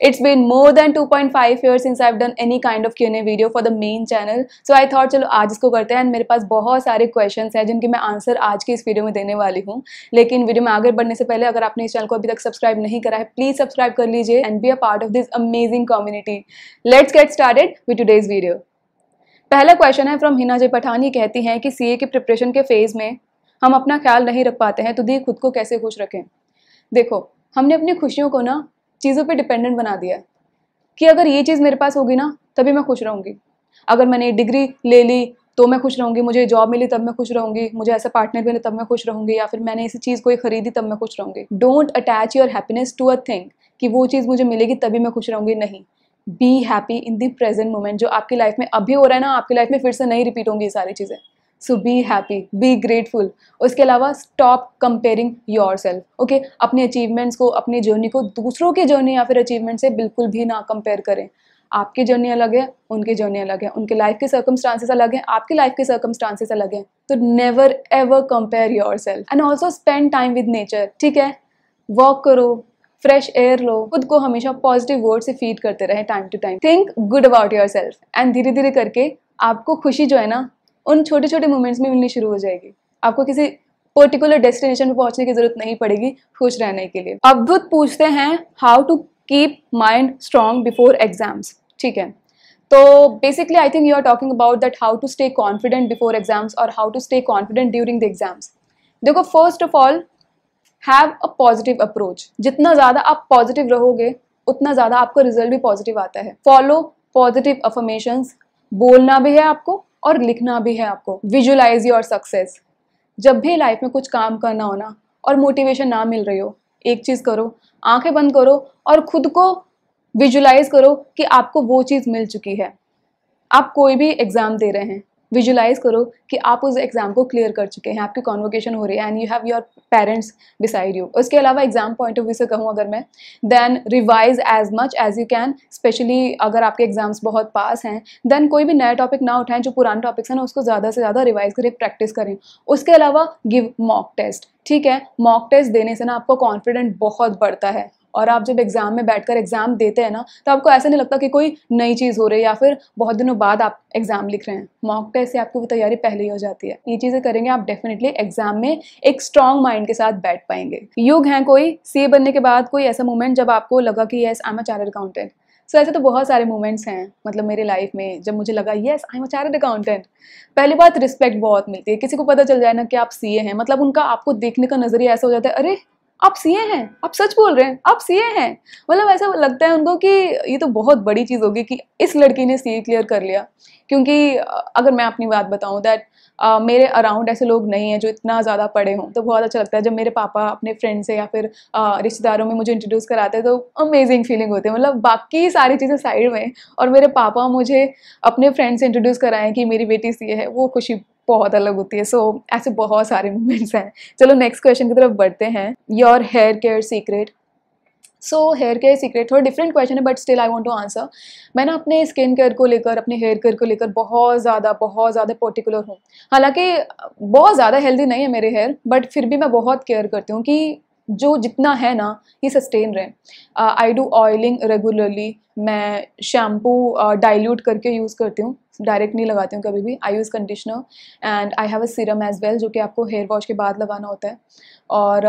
It's been more than 2.5 years since I've done any kind of Q&A video for the main channel. So I thought, चलो, आज इसको करते हैं. And मेरे पास बहुत सारे क्वेश्चंस हैं जिनके मैं आंसर आज की इस वीडियो में देने वाली हूँ। लेकिन वीडियो में आगे बढ़ने से पहले अगर आपने इस चैनल को अभी तक सब्सक्राइब नहीं करा है प्लीज़ सब्सक्राइब कर लीजिए and be a part of this amazing community let's get started with today's video पहला क्वेश्चन है फ्रॉम हिना जय पठानी, कहती हैं कि सीए के प्रिपरेशन के फ़ेज़ में हम अपना ख्याल नहीं रख पाते हैं तो दी खुद को कैसे खुश रखें? देखो, हमने अपनी खुशियों को ना चीज़ों पे डिपेंडेंट बना दिया कि अगर ये चीज़ मेरे पास होगी ना, तभी मैं खुश रहूँगी। अगर मैंने डिग्री ले ली तो मैं खुश रहूँगी, मुझे जॉब मिली, तब मैं खुश रहूँगी, मुझे ऐसा पार्टनर मिले, तब मैं खुश रहूँगी, या फिर मैंने इसी चीज़ कोई खरीदी, तब मैं खुश रहूँगी। Don't attach your happiness to a thing कि वो चीज़ मुझे मिलेगी, तभी मैं खुश रहूँगी, नहीं। Be happy in the present moment जो आपकी लाइफ में अभी हो रहा है ना, आपकी लाइफ में फिर से नहीं रिपीट होंगी ये सारी चीज़ें। So be happy be grateful उसके अलावा stop comparing yourself okay अपने अचीवमेंट्स को, अपनी जर्नी को दूसरों की जर्नी या फिर अचीवमेंट से बिल्कुल भी ना कंपेयर करें। आपकी जर्नी अलग है, उनकी जर्नी अलग है, उनके लाइफ के सर्कमस्टांसेस अलग हैं, आपकी लाइफ के सर्कमस्टांसेस अलग हैं। तो never ever compare yourself and also spend time with nature ठीक है? वॉक करो फ्रेश एयर लो, खुद को हमेशा पॉजिटिव वर्ड से फ़ीड करते रहे time to time think good about yourself and धीरे धीरे करके आपको खुशी जो है ना उन छोटे छोटे मोमेंट्स में मिलनी शुरू हो जाएगी। आपको किसी पर्टिकुलर डेस्टिनेशन पर पहुँचने की ज़रूरत नहीं पड़ेगी खुश रहने के लिए। अद्भुत पूछते हैं how to keep mind strong before exams ठीक है? तो basically I think you are talking about that how to stay confident before exams और how to stay confident during the exams देखो first of all have a positive approach जितना ज़्यादा आप positive रहोगे, उतना ज़्यादा आपका रिज़ल्ट भी पॉजिटिव आता है। फॉलो पॉजिटिव अफर्मेशंस बोलना भी है आपको और लिखना भी है आपको। विजुलाइज योर सक्सेस जब भी लाइफ में कुछ काम करना होना और मोटिवेशन ना मिल रही हो, एक चीज़ करो, आँखें बंद करो और खुद को विजुलाइज करो कि आपको वो चीज़ मिल चुकी है। आप कोई भी एग्ज़ाम दे रहे हैं विजुलाइज करो कि आप उस एग्ज़ाम को क्लियर कर चुके हैं, आपकी कॉन्वोकेशन हो रही है and you have your parents decide you उसके अलावा एग्ज़ाम पॉइंट ऑफ़ व्यू से कहूँ अगर मैं then revise as much as you can specially अगर आपके एग्ज़ाम्स बहुत पास हैं देन कोई भी नया टॉपिक ना उठाएँ जो पुराने टॉपिक्स हैं ना, उसको ज़्यादा से ज़्यादा रिवाइज करें प्रैक्टिस करें। उसके अलावा गिव मॉक टेस्ट ठीक है? मॉक टेस्ट देने से ना आपको कॉन्फिडेंट बहुत बढ़ता है। और आप जब एग्ज़ाम में बैठकर एग्ज़ाम देते हैं ना तो आपको ऐसा नहीं लगता कि कोई नई चीज़ हो रही है या फिर बहुत दिनों बाद आप एग्ज़ाम लिख रहे हैं। मॉक टेस्ट से आपकी वो तैयारी पहले ही हो जाती है। ये चीज़ें करेंगे, आप डेफिनेटली एग्ज़ाम में एक स्ट्रॉन्ग माइंड के साथ बैठ पाएँगे। युग हैं कोई सीए बनने के बाद कोई ऐसा मोमेंट जब आपको लगा कि yes I am a chartered accountant so ऐसे तो बहुत सारे मोमेंट्स हैं मतलब मेरे लाइफ में, जब मुझे लगा yes I am a chartered accountant पहली बात रिस्पेक्ट बहुत मिलती है। किसी को पता चल जाए ना कि आप सीए हैं मतलब उनका आपको देखने का नज़रिया ऐसा हो जाता है, अरे आप सीए हैं, आप सच बोल रहे हैं, आप सीए हैं। मतलब ऐसा लगता है उनको कि ये तो बहुत बड़ी चीज़ होगी कि इस लड़की ने सीए क्लियर कर लिया। क्योंकि अगर मैं अपनी बात बताऊँ दैट मेरे अराउंड ऐसे लोग नहीं हैं जो इतना ज़्यादा पढ़े हों। तो बहुत अच्छा लगता है जब मेरे पापा अपने फ्रेंड से या फिर रिश्तेदारों में मुझे इंट्रोड्यूस कराते हैं तो अमेजिंग फीलिंग होती है। मतलब बाकी सारी चीज़ें साइड में और मेरे पापा मुझे अपने फ्रेंड से इंट्रोड्यूस कराएँ कि मेरी बेटी सी है वो खुशी बहुत अलग होती है। सो so, ऐसे बहुत सारे मोमेंट्स हैं। चलो नेक्स्ट क्वेश्चन की तरफ़ बढ़ते हैं। Your hair care secret so hair care secret थोड़ा डिफरेंट क्वेश्चन है but still I want to answer मैं ना अपने स्किन केयर को लेकर, अपने हेयर केयर को लेकर बहुत ज़्यादा बहुत ज़्यादा पर्टिकुलर हूँ। हालाँकि, बहुत ज़्यादा हेल्दी नहीं है मेरे हेयर बट फिर भी मैं बहुत केयर करती हूँ कि जो जितना है ना ये सस्टेन रहे। आई डू ऑयलिंग रेगुलरली मैं शैम्पू डाइल्यूट करके यूज़ करती हूँ। डायरेक्ट नहीं लगाती हूँ कभी भी। I use conditioner and I have a serum as well जो कि आपको हेयर वॉश के बाद लगाना होता है। और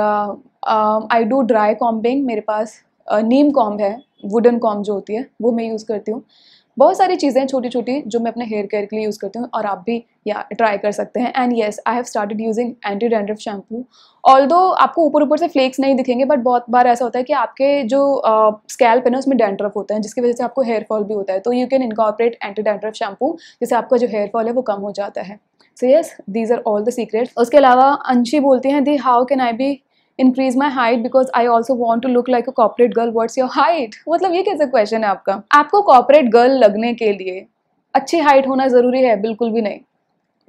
आई डू ड्राई कॉम्बिंग मेरे पास uh, नीम कॉम्ब है वुडन कॉम्ब जो होती है वो मैं यूज़ करती हूँ। बहुत सारी चीज़ें छोटी छोटी जो मैं अपने हेयर केयर के लिए यूज़ करती हूँ और आप भी, या ट्राई कर सकते हैं। And yes I have started using anti dandruff shampoo although आपको ऊपर ऊपर से फ्लेक्स नहीं दिखेंगे बट बहुत बार ऐसा होता है कि आपके जो स्कैल्प है ना, उसमें डेंड्रफ होता है, जिसकी वजह से आपको हेयर फॉल भी होता है। तो you can incorporate anti dandruff shampoo जिससे आपका जो हेयर फॉल है, वो कम हो जाता है। So yes these are all the secrets उसके अलावा अंशी बोलती हैं दी how can I be increase my height because I also want to look like a corporate girl what's your height मतलब ये कैसे क्वेश्चन है आपका? आपको कॉपरेट गर्ल लगने के लिए अच्छी हाइट होना ज़रूरी है? बिल्कुल भी नहीं।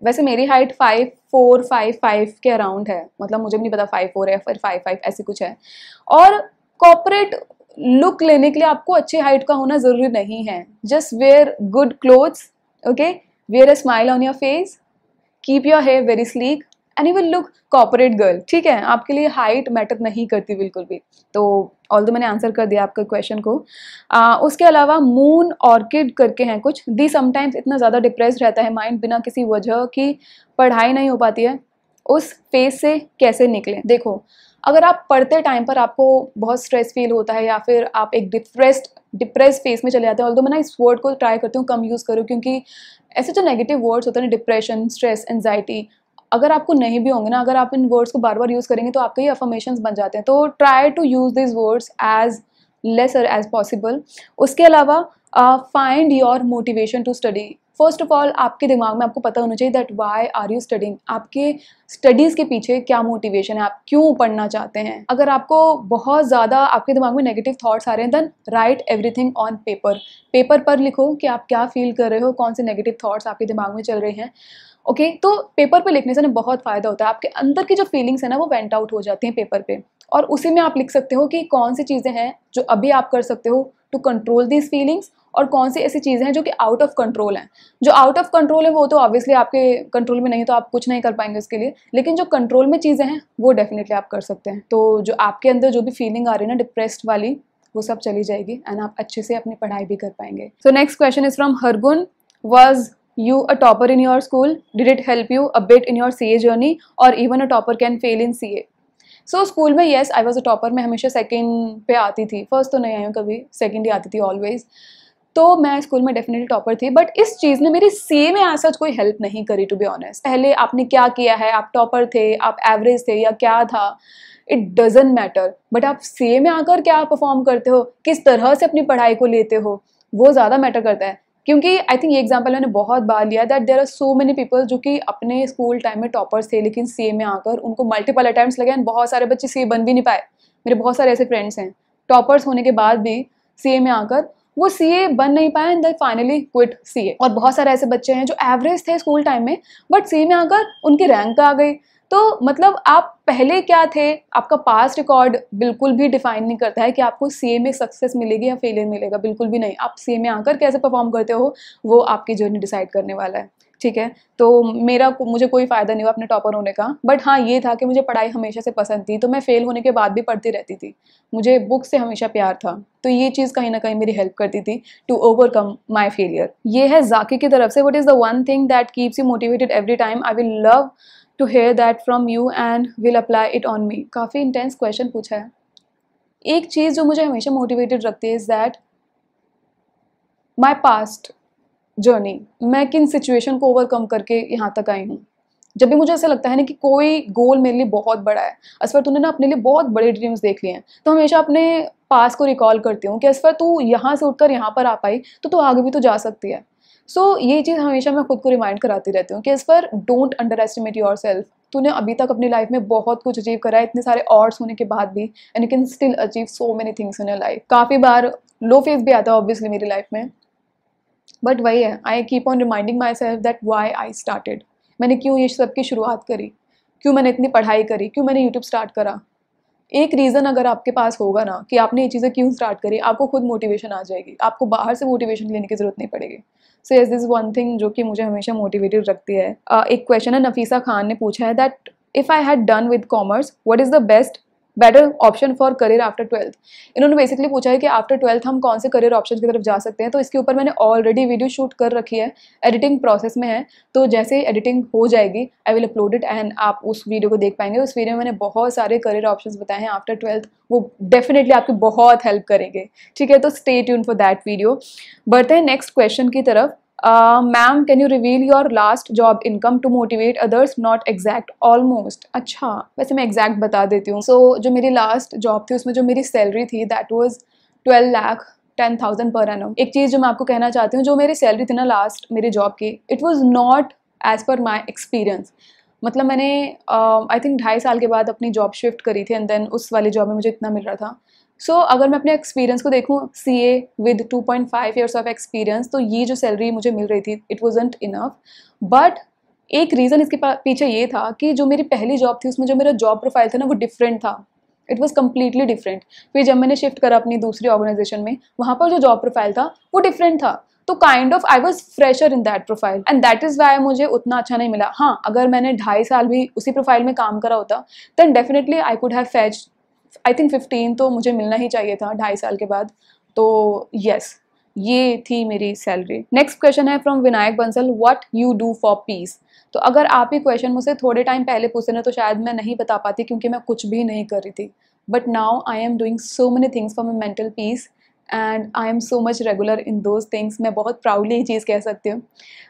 वैसे मेरी height five four five five के अराउंड है। मतलब मुझे भी नहीं पता फाइव फोर है फिर फाइव फाइव ऐसी कुछ है। और कॉपरेट लुक लेने के लिए आपको अच्छी हाइट का होना ज़रूरी नहीं है। Just wear good clothes okay wear a smile on your face keep your hair very sleek and you will look corporate girl ठीक है? आपके लिए हाइट मैटर नहीं करती बिल्कुल भी। तो ऑल दो मैंने आंसर कर दिया आपके क्वेश्चन को आ, उसके अलावा मून ऑर्किड करके हैं कुछ। दी समटाइम्स इतना ज़्यादा डिप्रेस रहता है माइंड बिना किसी वजह की पढ़ाई नहीं हो पाती है। उस फ़ेज़ से कैसे निकलें? देखो अगर आप पढ़ते टाइम पर आपको बहुत स्ट्रेस फील होता है या फिर आप एक डिप्रेस्ड डिप्रेस फेस में चले जाते हैं और मैं ना इस वर्ड को ट्राई करती हूँ कम यूज़ करूँ क्योंकि ऐसे जो नेगेटिव वर्ड्स होते हैं डिप्रेशन स्ट्रेस एनजाइटी अगर आपको नहीं भी होंगे ना, अगर आप इन वर्ड्स को बार बार यूज़ करेंगे तो आपके ही अफर्मेशन बन जाते हैं। तो try to use this words as lesser as possible उसके अलावा find your motivation to study first of all आपके दिमाग में आपको पता होना चाहिए that why are you studying आपके स्टडीज़ के पीछे क्या मोटिवेशन है? आप क्यों पढ़ना चाहते हैं? अगर आपको बहुत ज़्यादा आपके दिमाग में नेगेटिव थॉट्स आ रहे हैं then write everything on paper paper पर लिखो कि आप क्या फील कर रहे हो, कौन से नेगेटिव थाट्स आपके दिमाग में चल रहे हैं। ओके okay, तो पेपर पे लिखने से ना बहुत फ़ायदा होता है। आपके अंदर की जो फीलिंग्स है ना वो वेंट आउट हो जाती हैं पेपर पे। और उसी में आप लिख सकते हो कि कौन सी चीज़ें हैं जो अभी आप कर सकते हो टू कंट्रोल दिस फीलिंग्स और कौन सी ऐसी चीज़ें हैं जो कि आउट ऑफ़ कंट्रोल हैं। जो आउट ऑफ़ कंट्रोल है वो तो ऑब्वियसली आपके कंट्रोल में नहीं तो आप कुछ नहीं कर पाएँगे उसके लिए। लेकिन जो कंट्रोल में चीज़ें हैं वो डेफिनेटली आप कर सकते हैं। तो जो आपके अंदर जो भी फीलिंग आ रही है ना डिप्रेस्ड वाली वो सब चली जाएगी। एंड आप अच्छे से अपनी पढ़ाई भी कर पाएँगे। So next question is from Hargun was a topper in your school did it help you a bit in your CA journey or even a topper can fail in CA so so, school में yes I was a topper मैं हमेशा second पे आती थी. First तो नहीं आई हूँ कभी. सेकेंड ही आती थी ऑलवेज तो मैं स्कूल में डेफिनेटली टॉपर थी. बट इस चीज़ ने मेरी CA में सच कोई हेल्प नहीं करी टू बी ऑनेस्ट पहले आपने क्या किया है? आप टॉपर थे आप एवरेज थे या क्या था? इट डजेंट मैटर बट आप CA में आकर क्या परफॉर्म करते हो? किस तरह से अपनी पढ़ाई को लेते हो? वो ज़्यादा मैटर करता है. क्योंकि आई थिंक ये एग्ज़ाम्पल मैंने बहुत बार लिया that there are so many people जो कि अपने स्कूल टाइम में टॉपर्स थे, लेकिन सीए में आकर उनको मल्टीपल अटैम्प्ट लगे एंड बहुत सारे बच्चे सीए बन भी नहीं पाए। मेरे बहुत सारे ऐसे फ्रेंड्स हैं। टॉपर्स होने के बाद भी सीए में आकर वो सी ए बन नहीं पाए and finally quit C A और बहुत सारे ऐसे बच्चे हैं जो एवरेज थे स्कूल टाइम में बट सीए में आकर उनकी रैंक आ गई तो मतलब आप पहले क्या थे? आपका पास रिकॉर्ड बिल्कुल भी डिफाइन नहीं करता है कि आपको सी में सक्सेस मिलेगी या फेलियर मिलेगा। बिल्कुल भी नहीं। आप सी में आकर कैसे परफॉर्म करते हो, वो आपकी जर्नी डिसाइड करने वाला है। ठीक है? तो मेरा मुझे कोई फ़ायदा नहीं हुआ अपने टॉपर होने का। बट हाँ ये था कि मुझे पढ़ाई हमेशा से पसंद थी तो मैं फेल होने के बाद भी पढ़ती रहती थी। मुझे बुक से हमेशा प्यार था तो ये चीज़ कहीं ना कहीं मेरी हेल्प करती थी टू ओवरकम माई फेलियर ये है जाकी की तरफ़ से। What is the one thing that keeps you motivated every time I will love to hear that from you and will apply it on me काफ़ी इंटेंस क्वेश्चन पूछा है। एक चीज़ जो मुझे हमेशा मोटिवेटेड रखती है is that my past journey मैं किन सिचुएशन को ओवरकम करके यहाँ तक आई हूँ? जब भी मुझे ऐसा लगता है ना कि कोई गोल मेरे लिए बहुत बड़ा है असफर तूने ना अपने लिए बहुत बड़े ड्रीम्स देख लिए हैं तो हमेशा अपने पास को रिकॉल करती हूँ कि असफर तू यहाँ से उठकर यहाँ पर आ पाई तो तू आगे भी तो जा सकती है। सो so, ये चीज़ हमेशा मैं खुद को रिमाइंड कराती रहती हूँ कि इस पर don't underestimate yourself तूने अभी तक अपनी लाइफ में बहुत कुछ अचीव करा है इतने सारे ऑर्ड्स होने के बाद भी and you can still achieve so many things in your life काफ़ी बार लो फेस भी आता है ऑब्वियसली मेरी लाइफ में। बट वही है I keep on reminding myself that why I started मैंने क्यों ये सब की शुरुआत करी? क्यों मैंने इतनी पढ़ाई करी? क्यों मैंने यूट्यूब स्टार्ट करा? एक रीज़न अगर आपके पास होगा ना कि आपने ये चीज़ें क्यों स्टार्ट करी आपको खुद मोटिवेशन आ जाएगी। आपको बाहर से मोटिवेशन लेने की ज़रूरत नहीं पड़ेगी। So as this one thing जो कि मुझे हमेशा मोटिवेटेड रखती है। Uh, एक क्वेश्चन है नफीसा खान ने पूछा है that if I had done with commerce what is the best better option for career after twelfth इन्होंने बेसिकली पूछा है कि आफ्टर ट्वेल्थ हम कौन से करियर ऑप्शन की तरफ़ जा सकते हैं? तो इसके ऊपर मैंने ऑलरेडी वीडियो शूट कर रखी है। एडिटिंग प्रोसेस में है। तो जैसे एडिटिंग हो जाएगी I will upload it and आप उस वीडियो को देख पाएँगे। उस वीडियो में मैंने बहुत सारे करियर ऑप्शन बताए हैं आफ्टर ट्वेल्थ वो डेफिनेटली आपकी बहुत हेल्प करेंगे। ठीक है? तो stay tune for that video बढ़ते हैं नेक्स्ट क्वेश्चन की तरफ़। Ma'am can you reveal your last job income to motivate others not exact almost अच्छा वैसे मैं एग्जैक्ट बता देती हूँ। सो so, जो मेरी लास्ट जॉब थी उसमें जो मेरी सैलरी थी that was twelve lakh ten thousand पर एनम एक चीज़ जो मैं आपको कहना चाहती हूँ जो मेरी सैलरी थी ना लास्ट मेरी जॉब की it was not as per my experience मतलब मैंने आई uh, थिंक ढाई साल के बाद अपनी जॉब शिफ्ट करी थी एंड देन उस वाली जॉब में मुझे इतना मिल रहा था। सो so, अगर मैं अपने एक्सपीरियंस को देखूँ C A with two point five years of experience तो ये जो सैलरी मुझे मिल रही थी इट वॉजेंट इनफ बट एक रीज़न इसके पीछे ये था कि जो मेरी पहली जॉब थी उसमें जो मेरा जॉब प्रोफ़ाइल था ना वो डिफरेंट था. इट वॉज़ कम्प्लीटली डिफरेंट फिर जब मैंने शिफ्ट करा अपनी दूसरी ऑर्गेनाइजेशन में वहाँ पर जो जॉब प्रोफ़ाइल था वो डिफरेंट था. तो kind of I was fresher in that profile and that is why मुझे उतना अच्छा नहीं मिला. हाँ अगर मैंने ढाई साल भी उसी प्रोफ़ाइल में काम करा होता then definitely I could have fetch I think fifteen तो मुझे मिलना ही चाहिए था ढाई साल के बाद। तो यस yes, ये थी मेरी सैलरी नेक्स्ट क्वेश्चन है from Vinayak Bansal what you do for peace तो अगर आप ही क्वेश्चन मुझसे थोड़े टाइम पहले पूछते ना तो शायद मैं नहीं बता पाती क्योंकि मैं कुछ भी नहीं कर रही थी। But now I am doing so many things for my mental peace and I am so much regular in those things मैं बहुत प्राउडली ये चीज़ कह सकती हूँ।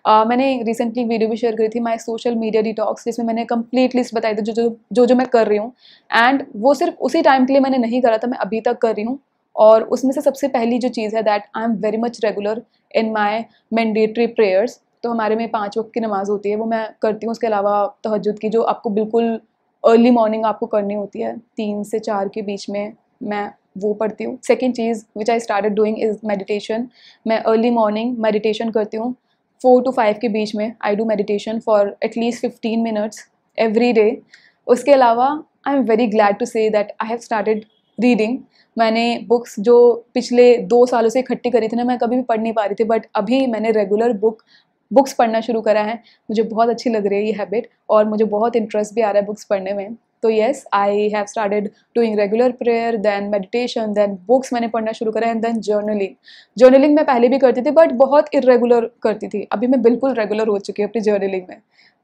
Uh, मैंने रिसेंटली वीडियो भी शेयर करी थी माई सोशल मीडिया डिटॉक्स जिसमें मैंने कंप्लीट लिस्ट बताई थी जो जो जो जो मैं कर रही हूँ। एंड वो सिर्फ़ उसी टाइम के लिए मैंने नहीं करा था मैं अभी तक कर रही हूँ। और उसमें से सबसे पहली जो चीज़ है that I am very much regular in my mandatory prayers तो हमारे में पाँच वक्त की नमाज़ होती है वो मैं करती हूँ। उसके अलावा तहजद की जो आपको बिल्कुल अर्ली मॉर्निंग आपको करनी होती है तीन से चार के बीच में मैं वो पढ़ती हूँ। Second cheese which I start doing is meditation मैं अर्ली मॉर्निंग मेडिटेशन करती हूँ। फोर टू फाइव के बीच में I do meditation for at least fifteen minutes every day उसके अलावा I am very glad to say that I have started reading मैंने books जो पिछले दो सालों से इकट्ठी करी थी ना, मैं कभी भी पढ़ नहीं पा रही थी बट अभी मैंने रेगुलर बुक बुक्स पढ़ना शुरू करा है। मुझे बहुत अच्छी लग रही है ये हैबिट और मुझे बहुत इंटरेस्ट भी आ रहा है बुक्स पढ़ने में। तो yes I have started doing regular prayer then meditation then books मैंने पढ़ना शुरू करा एंड देन जर्नलिंग जर्नलिंग मैं पहले भी करती थी बट बहुत इरेगुलर करती थी. अभी मैं बिल्कुल रेगुलर हो चुकी हूँ अपनी जर्नलिंग में.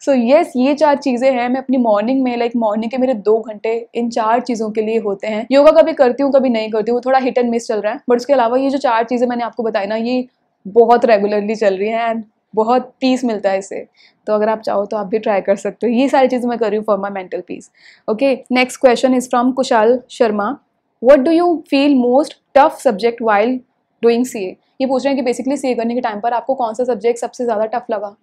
सो so, येस yes, ये चार चीज़ें हैं मैं अपनी मॉर्निंग में लाइक like, मॉर्निंग के मेरे दो घंटे इन चार चीज़ों के लिए होते हैं. योगा कभी करती हूँ कभी नहीं करती हूँ थोड़ा हिट एंड मिस चल रहा है. बट उसके अलावा ये जो चार चीज़ें मैंने आपको बताई ना ये बहुत रेगुलरली चल रही हैं एंड बहुत पीस मिलता है इससे। तो अगर आप चाहो तो आप भी ट्राई कर सकते हो। ये सारी चीज़ें मैं कर रही हूँ for my mental peace okay next question is from Kushal Sharma what do you feel most tough subject while doing C ये पूछ रहे हैं कि बेसिकली सीए करने के टाइम पर आपको कौन सा सब्जेक्ट सबसे ज़्यादा टफ लगा?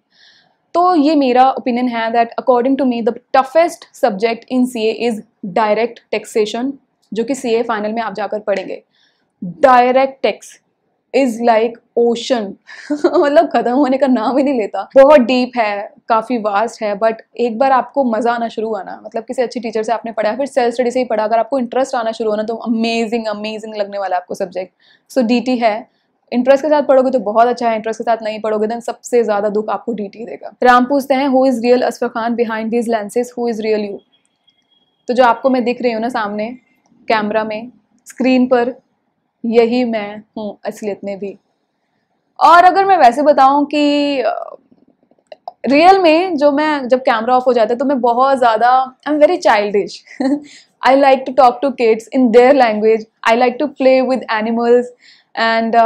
तो ये मेरा ओपिनियन है that according to me the toughest subject in CA is direct taxation जो कि सीए फाइनल में आप जाकर पढ़ेंगे। Direct tax is like ocean मतलब खत्म होने का नाम ही नहीं लेता। बहुत डीप है, काफ़ी वास्ट है बट एक बार आपको मज़ा आना शुरू आना मतलब किसी अच्छी टीचर से आपने पढ़ा, फिर सेल्फ स्टडी से ही पढ़ा, अगर आपको इंटरेस्ट आना शुरू होना तो अमेजिंग अमेजिंग लगने वाला आपको सब्जेक्ट सो डी है। इंटरेस्ट के साथ पढ़ोगे तो बहुत अच्छा है इंटरेस्ट के साथ नहीं पढ़ोगे देन सबसे ज़्यादा दुख आपको डी देगा। राम पूछते हैं who is real Asfar Khan behind these lenses who is real you तो जो आपको मैं दिख रही हूँ ना सामने कैमरा में स्क्रीन पर यही मैं हूँ असलियत में भी। और अगर मैं वैसे बताऊँ कि रियल में जो मैं जब कैमरा ऑफ़ हो जाता है तो मैं बहुत ज़्यादा I am very childish I like to talk to kids in their language I like to play with animals and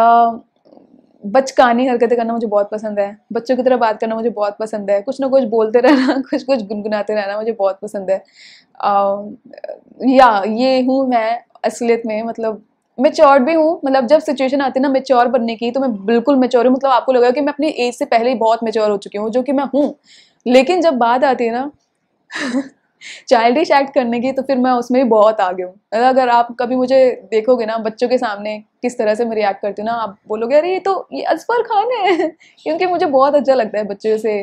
बचकानी हरकतें करना मुझे बहुत पसंद है। बच्चों की तरह बात करना मुझे बहुत पसंद है। कुछ ना कुछ बोलते रहना, कुछ कुछ गुनगुनाते रहना मुझे बहुत पसंद है। या, ये हूँ मैं असलियत में मतलब मेच्योर भी हूँ मतलब जब सिचुएशन आती है ना मेच्योर बनने की तो मैं बिल्कुल मेच्योर हूँ। मतलब आपको लगा कि मैं अपनी एज से पहले ही बहुत मेच्योर हो चुकी हूँ, जो कि मैं हूँ। लेकिन जब बात आती है ना चाइल्डिश एक्ट करने की तो फिर मैं उसमें भी बहुत आगे हूँ। मतलब अगर आप कभी मुझे देखोगे ना, बच्चों के सामने किस तरह से मैं रिएक्ट करती हूँ ना, आप बोलोगे, अरे, ये तो ये अजफर खान है। क्योंकि मुझे बहुत अच्छा लगता है बच्चों से।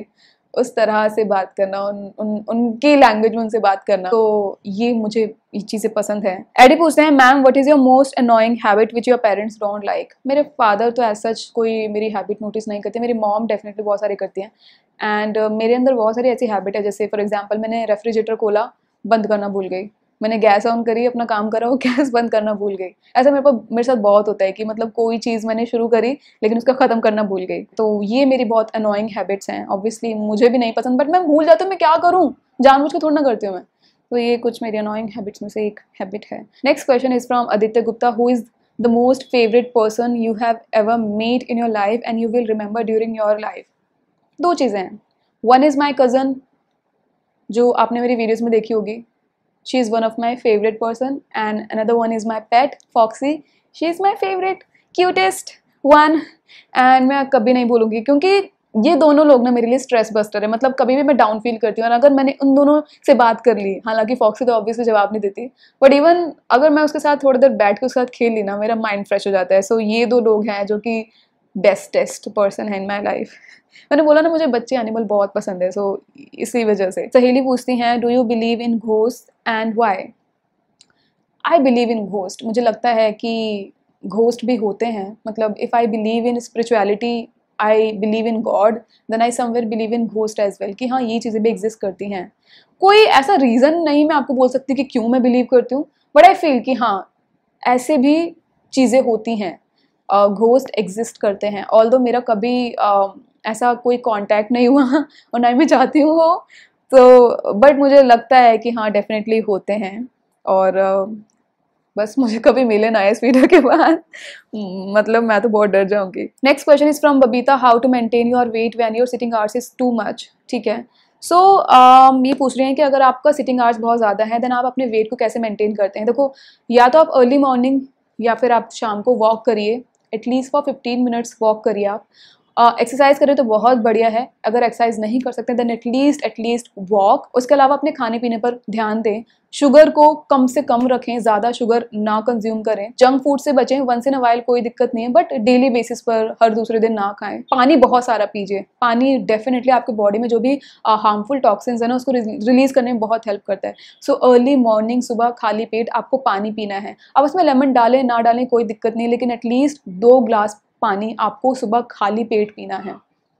उस तरह से बात करना उन, उन उनकी लैंग्वेज में उनसे बात करना। तो ये मुझे ये चीज़ें पसंद है। एडी पूछते हैं ma'am what is your most annoying habit which your parents don't like मेरे फादर तो एज सच कोई मेरी हैबिट नोटिस नहीं करते। मेरी मॉम डेफिनेटली बहुत सारी करती हैं। एंड uh, मेरे अंदर बहुत सारी ऐसी हैबिट है जैसे फॉर एग्ज़ाम्पल मैंने रेफ्रिजरेटर खोला बंद करना भूल गई। मैंने गैस ऑन करी, अपना काम करा, वो गैस बंद करना भूल गई। ऐसा मेरे पास, मेरे साथ बहुत होता है कि मतलब कोई चीज़ मैंने शुरू करी, लेकिन उसका ख़त्म करना भूल गई। तो ये मेरी बहुत अनोइंग हैबिट्स हैं। ऑब्वियसली मुझे भी नहीं पसंद बट मैं भूल जाती हूँ, मैं क्या करूँ? जानबूझ के थोड़ा ना करती हूँ मैं। तो ये कुछ मेरी अनोइंग हैबिट्स में से एक हैबिट है। Next question is from Aditya Gupta who is the most favourite person you have ever made in your life and you will remember during your life दो चीज़ें हैं। वन इज़ माई कज़न जो आपने मेरी videos में देखी होगी। She is one of my favorite person. And another one is my pet foxy. She is my favorite cutest one. And मैं कभी नहीं बोलूँगी क्योंकि ये दोनों लोग ना मेरे लिए स्ट्रेस बस्टर है। मतलब कभी भी मैं डाउन फील करती हूँ। और अगर मैंने उन दोनों से बात कर ली हालाँकि फॉक्सी तो ऑब्वियसली जवाब नहीं देती बट इवन अगर मैं उसके साथ थोड़ी देर बैठ के उसके साथ खेल ली ना मेरा माइंड फ्रेश हो जाता है। सो so, ये दो लोग हैं जो कि बेस्टेस्ट पर्सन है इन माई लाइफ मैंने बोला ना, मुझे बच्चे एनिमल बहुत पसंद है सो so इसी वजह से। सहेली पूछती हैं do you believe in ghost and why I believe in ghost मुझे लगता है कि घोस्ट भी होते हैं। मतलब if I believe in spirituality I believe in God then I somewhere believe in ghost as well कि हाँ ये चीज़ें भी एग्जिस्ट करती हैं। कोई ऐसा रीज़न नहीं मैं आपको बोल सकती कि क्यों मैं बिलीव करती हूँ बट आई फील कि हाँ ऐसे भी चीज़ें होती हैं। घोस्ट एग्जिस्ट करते हैं। ऑल दो मेरा कभी ऐसा कोई कांटेक्ट नहीं हुआ और ना ही मैं चाहती हूँ हो तो बट मुझे लगता है कि हाँ डेफिनेटली होते हैं। और बस मुझे कभी मिले ना इस वीडियो के बाद। मतलब मैं तो बहुत डर जाऊँगी। Next question is from Babita how to maintain your weight when your sitting hours is too much ठीक है। सो so, um, ये पूछ रहे हैं कि अगर आपका सिटिंग आवर्स बहुत ज़्यादा है देन आप अपने वेट को कैसे मेंटेन करते हैं? देखो या तो आप अर्ली मॉर्निंग या फिर आप शाम को वॉक करिए। At least for fifteen minutes walk करिए आप। एक्सरसाइज करें तो बहुत बढ़िया है। अगर एक्सरसाइज नहीं कर सकते देन एटलीस्ट एटलीस्ट वॉक उसके अलावा अपने खाने पीने पर ध्यान दें। शुगर को कम से कम रखें, ज़्यादा शुगर ना कंज्यूम करें। जंक फ़ूड से बचें वंस इन वाइल कोई दिक्कत नहीं है बट डेली बेसिस पर हर दूसरे दिन ना खाएँ। पानी बहुत सारा पीजिए। पानी डेफिनेटली आपके बॉडी में जो भी हार्मफुल टॉक्सिन्स है ना, उसको रिलीज़ करने में बहुत हेल्प करता है। सो अर्ली मॉर्निंग सुबह खाली पेट आपको पानी पीना है। अब उसमें लेमन डालें, ना डालें, कोई दिक्कत नहीं, लेकिन एटलीस्ट दो ग्लास पानी आपको सुबह खाली पेट पीना है।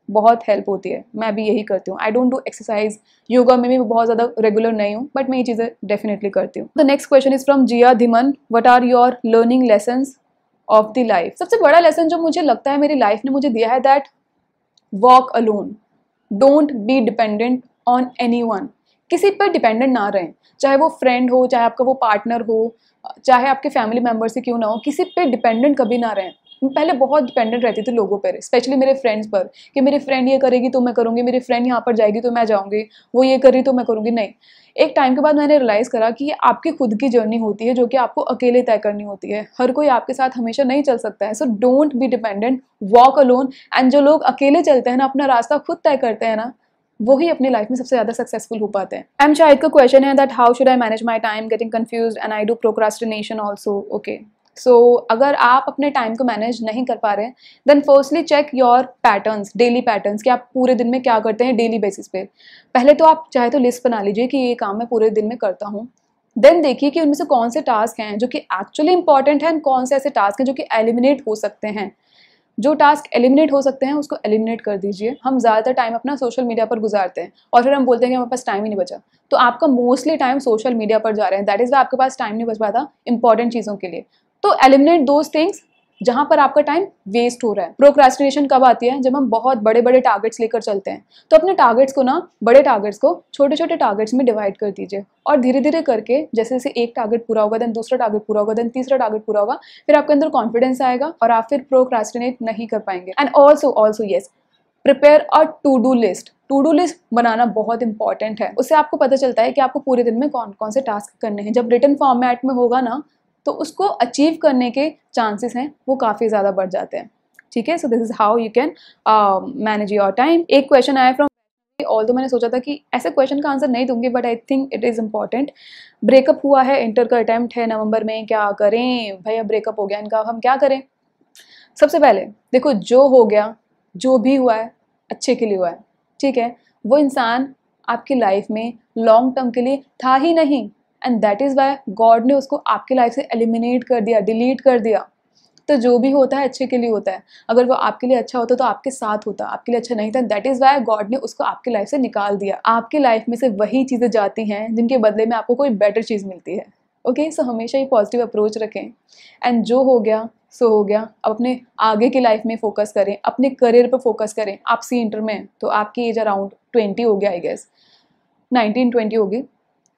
बहुत हेल्प होती है। मैं भी यही करती हूँ। I don't do exercise yoga में भी बहुत ज़्यादा रेगुलर नहीं हूँ बट मैं ये चीज़ें डेफिनेटली करती हूँ। The next question is from Jiya Dhiman. What are your learning lesson of the life सबसे बड़ा लेसन जो मुझे लगता है मेरी लाइफ ने मुझे दिया है that walk alone don't be dependent on anyone किसी पर डिपेंडेंट ना रहें। चाहे वो फ्रेंड हो, चाहे आपका वो पार्टनर हो, चाहे आपके फैमिली मेंबर से क्यों ना हो, किसी पर डिपेंडेंट कभी ना रहें। पहले बहुत डिपेंडेंट रहती थी लोगों पर स्पेशली मेरे फ्रेंड्स पर, कि मेरी फ्रेंड ये करेगी तो मैं करूँगी, मेरी फ्रेंड यहाँ पर जाएगी तो मैं जाऊँगी, वो ये कर रही तो मैं करूँगी, नहीं। एक टाइम के बाद मैंने रियलाइज़ करा कि ये आपकी खुद की जर्नी होती है जो कि आपको अकेले तय करनी होती है। हर कोई आपके साथ हमेशा नहीं चल सकता है so don't be dependent walk alone and जो लोग अकेले चलते हैं ना, अपना रास्ता खुद तय करते हैं ना वही अपनी लाइफ में सबसे ज़्यादा सक्सेसफुल हो पाते हैं। एम शाहिद का क्वेश्चन है that how should I manage my time getting confuse and I do procrastination also okay so so, अगर आप अपने टाइम को मैनेज नहीं कर पा रहे हैं then firstly check your patterns daily patterns कि आप पूरे दिन में क्या करते हैं डेली बेसिस पे। पहले तो आप चाहे तो लिस्ट बना लीजिए कि ये काम मैं पूरे दिन में करता हूँ। देन देखिए कि उनमें से कौन से टास्क हैं जो कि एक्चुअली इंपॉर्टेंट हैं कौन से ऐसे टास्क हैं जो कि एलिमिनेट हो सकते हैं। जो टास्क एलिमिनेट हो सकते हैं उसको एलिमिनेट कर दीजिए। हम ज़्यादातर टाइम अपना सोशल मीडिया पर गुजारते हैं और फिर हम बोलते हैं कि हमारे पास टाइम ही नहीं बचा। तो आपका मोस्टली टाइम सोशल मीडिया पर जा रहे हैं। दैट इज़ वाई आपके पास टाइम नहीं बच पाता इंपॉर्टेंट चीज़ों के लिए। तो एलिमिनेट दोज थिंग्स जहाँ पर आपका टाइम वेस्ट हो रहा है। प्रोक्रास्टिनेशन कब आती है? जब हम बहुत बड़े बड़े टारगेट्स लेकर चलते हैं। तो अपने टारगेट्स को ना, बड़े टारगेट्स को छोटे छोटे टारगेट्स में डिवाइड कर दीजिए और धीरे धीरे करके, जैसे जैसे एक टारगेट पूरा होगा देन दूसरा टारगेट पूरा होगा देन तीसरा टारगेट पूरा होगा, फिर आपके अंदर कॉन्फिडेंस आएगा और आप फिर प्रोक्रास्टिनेट नहीं कर पाएँगे। And also also yes prepare a to do list to do list बनाना बहुत इंपॉर्टेंट है। उससे आपको पता चलता है कि आपको पूरे दिन में कौन कौन से टास्क करने हैं। जब रिटर्न फॉर्मेट में होगा ना तो उसको अचीव करने के चांसेस हैं, वो काफ़ी ज़्यादा बढ़ जाते हैं। ठीक है? So this is how you can manage your time एक क्वेश्चन आया फ्रॉम ऑल तो मैंने सोचा था कि ऐसे क्वेश्चन का आंसर नहीं दूँगी but I think it is important breakup हुआ है इंटर का अटैम्प्ट है नवंबर में, क्या करें? भैया ब्रेकअप हो गया, इनका हम क्या करें? सबसे पहले, देखो, जो हो गया, जो भी हुआ है, अच्छे के लिए हुआ है। ठीक है? वो इंसान आपकी लाइफ में लॉन्ग टर्म के लिए था ही नहीं। And that is why God ने उसको आपकी लाइफ से एलिमिनेट कर दिया डिलीट कर दिया। तो जो भी होता है अच्छे के लिए होता है। अगर वो आपके लिए अच्छा होता तो आपके साथ होता। आपके लिए अच्छा नहीं था दैट इज़ वाई गॉड ने उसको आपकी लाइफ से निकाल दिया। आपकी लाइफ में से वही चीज़ें जाती हैं जिनके बदले में आपको कोई बेटर चीज़ मिलती है। Okay okay? सो so, हमेशा ही पॉजिटिव अप्रोच रखें। एंड जो हो गया सो हो गया। अब अपने आगे की लाइफ में फोकस करें। अपने करियर पर फोकस करें। आप सी इंटर में तो आपकी एज अराउंड ट्वेंटी हो गया आई गेस नाइनटीन ट्वेंटी होगी।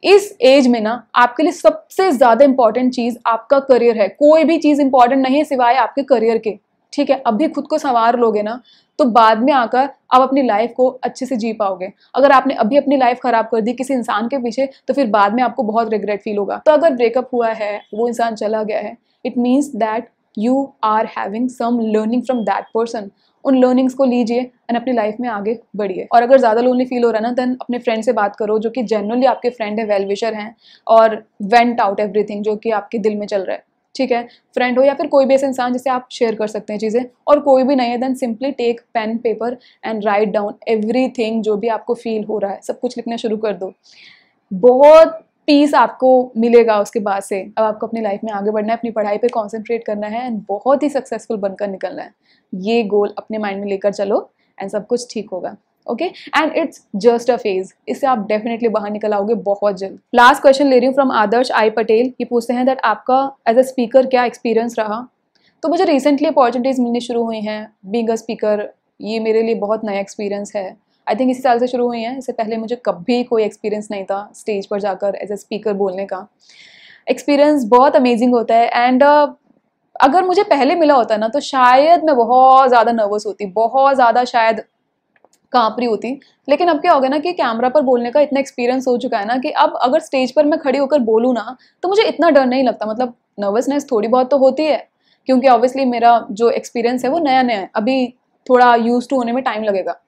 इस एज में ना आपके लिए सबसे ज़्यादा इंपॉर्टेंट चीज़ आपका करियर है। कोई भी चीज़ इंपॉर्टेंट नहीं है सिवाय आपके करियर के। ठीक है? अभी खुद को संवार लोगे ना तो बाद में आकर आप अपनी लाइफ को अच्छे से जी पाओगे। अगर आपने अभी अपनी लाइफ खराब कर दी किसी इंसान के पीछे तो फिर बाद में आपको बहुत रिग्रेट फील होगा। तो अगर ब्रेकअप हुआ है, वो इंसान चला गया है it means that you are having some learning from that person उन लर्निंग्स को लीजिए एंड अपनी लाइफ में आगे बढ़िए। और अगर ज़्यादा लोनली फील हो रहा है ना देन अपने फ्रेंड से बात करो जो कि जनरली आपके फ्रेंड है वेल विशर हैं और वेंट आउट एवरीथिंग जो कि आपके दिल में चल रहा है। ठीक है? फ्रेंड हो या फिर कोई भी ऐसे इंसान जिसे आप शेयर कर सकते हैं चीज़ें और कोई भी नहीं है then simply take pen paper and write down every जो भी आपको फील हो रहा है। सब कुछ लिखना शुरू कर दो। बहुत पीस आपको मिलेगा उसके बाद से। अब आपको अपनी लाइफ में आगे बढ़ना है, अपनी पढ़ाई पे कंसंट्रेट करना है एंड बहुत ही सक्सेसफुल बनकर निकलना है। ये गोल अपने माइंड में लेकर चलो एंड सब कुछ ठीक होगा। Okay and it's just a phase इससे आप डेफिनेटली बाहर निकल आओगे बहुत जल्द। लास्ट क्वेश्चन ले रही हूँ फ्रॉम आदर्श आई पटेल। ये पूछते हैं दैट आपका एज अ स्पीकर क्या एक्सपीरियंस रहा? तो मुझे रिसेंटली अपॉर्चुनिटीज़ मिलनी शुरू हुई हैं। बींग अ स्पीकर ये मेरे लिए बहुत नया एक्सपीरियंस है। आई थिंक इसी साल से शुरू हुई हैं। इससे पहले मुझे कभी कोई एक्सपीरियंस नहीं था स्टेज पर जाकर एज ए स्पीकर बोलने का। एक्सपीरियंस बहुत अमेजिंग होता है एंड uh, अगर मुझे पहले मिला होता ना तो शायद मैं बहुत ज़्यादा नर्वस होती बहुत ज़्यादा शायद काँप रही होती। लेकिन अब क्या हो गया ना कि कैमरा पर बोलने का इतना एक्सपीरियंस हो चुका है ना कि अब अगर स्टेज पर मैं खड़ी होकर बोलूँ ना तो मुझे इतना डर नहीं लगता। मतलब नर्वसनेस थोड़ी बहुत तो होती है क्योंकि ऑब्वियसली मेरा जो एक्सपीरियंस है वो नया नया है। अभी थोड़ा यूज़ टू होने में टाइम लगेगा।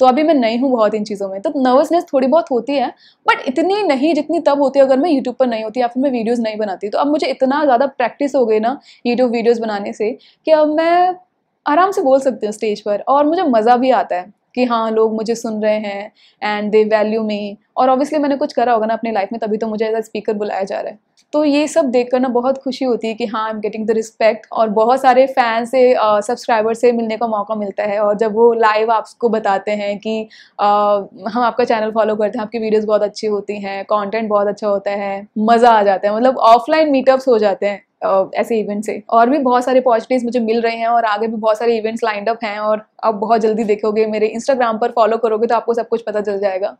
तो अभी मैं नई हूँ बहुत इन चीज़ों में तो नर्वसनेस थोड़ी बहुत होती है बट इतनी नहीं जितनी तब होती है अगर मैं यूट्यूब पर नहीं होती या फिर मैं वीडियोज़ नहीं बनाती। तो अब मुझे इतना ज़्यादा प्रैक्टिस हो गई ना यूट्यूब वीडियोज़ बनाने से कि अब मैं आराम से बोल सकती हूँ स्टेज पर और मुझे मज़ा भी आता है। कि हाँ लोग मुझे सुन रहे हैं एंड दे वैल्यू मी और ऑब्वियसली मैंने कुछ करा होगा ना अपनी लाइफ में तभी तो मुझे एज अ स्पीकर बुलाया जा रहा है। तो ये सब देख कर ना बहुत खुशी होती है कि हाँ I am getting the respect और बहुत सारे फ़ैन से सब्सक्राइबर से मिलने का मौका मिलता है। और जब वो लाइव आपको बताते हैं कि uh, हम आपका चैनल फॉलो करते हैं आपकी वीडियोस बहुत अच्छी होती हैं कंटेंट बहुत अच्छा होता है मज़ा आ जाता है। मतलब ऑफलाइन मीटअप्स हो जाते हैं। ऐसे इवेंट से। और भी बहुत सारे पॉजिटिव मुझे मिल रहे हैं और आगे भी बहुत सारे इवेंट्स लाइंड अप हैं और आप बहुत जल्दी देखोगे मेरे इंस्टाग्राम पर फॉलो करोगे तो आपको सब कुछ पता चल जाएगा।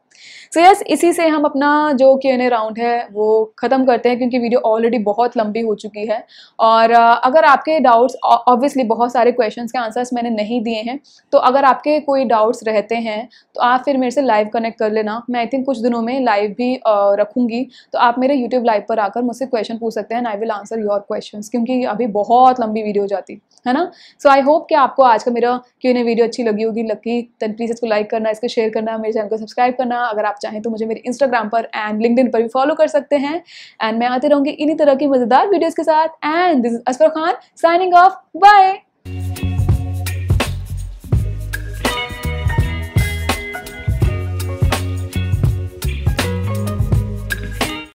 सो so यस yes, इसी से हम अपना जो क्यू एन ए राउंड है वो ख़त्म करते हैं क्योंकि वीडियो ऑलरेडी बहुत लंबी हो चुकी है। और अगर आपके डाउट्स ऑब्वियसली बहुत सारे क्वेश्चन के आंसर्स मैंने नहीं दिए हैं तो अगर आपके कोई डाउट्स रहते हैं तो आप फिर मेरे से लाइव कनेक्ट कर लेना। मैं आई थिंक कुछ दिनों में लाइव भी रखूँगी। तो आप मेरे यूट्यूब लाइव पर आकर मुझसे क्वेश्चन पूछ सकते हैं I will answer your question क्योंकि अभी बहुत लंबी वीडियो जाती, है ना? सो आई होप कि आपको आज का मेरा क्यों ने वीडियो अच्छी लगी होगी लकी देन प्लीज़ इसको लाइक करना, इसको शेयर करना, मेरे चैनल को सब्सक्राइब करना। अगर आप चाहें तो मुझे मेरे इंस्टाग्राम पर एंड लिंकड पर भी फॉलो कर सकते हैं। एंड मैं आते रहूँगी इन्हीं तरह की मज़ेदार वीडियोज़ के साथ। And this is Asfar Khan signing off bye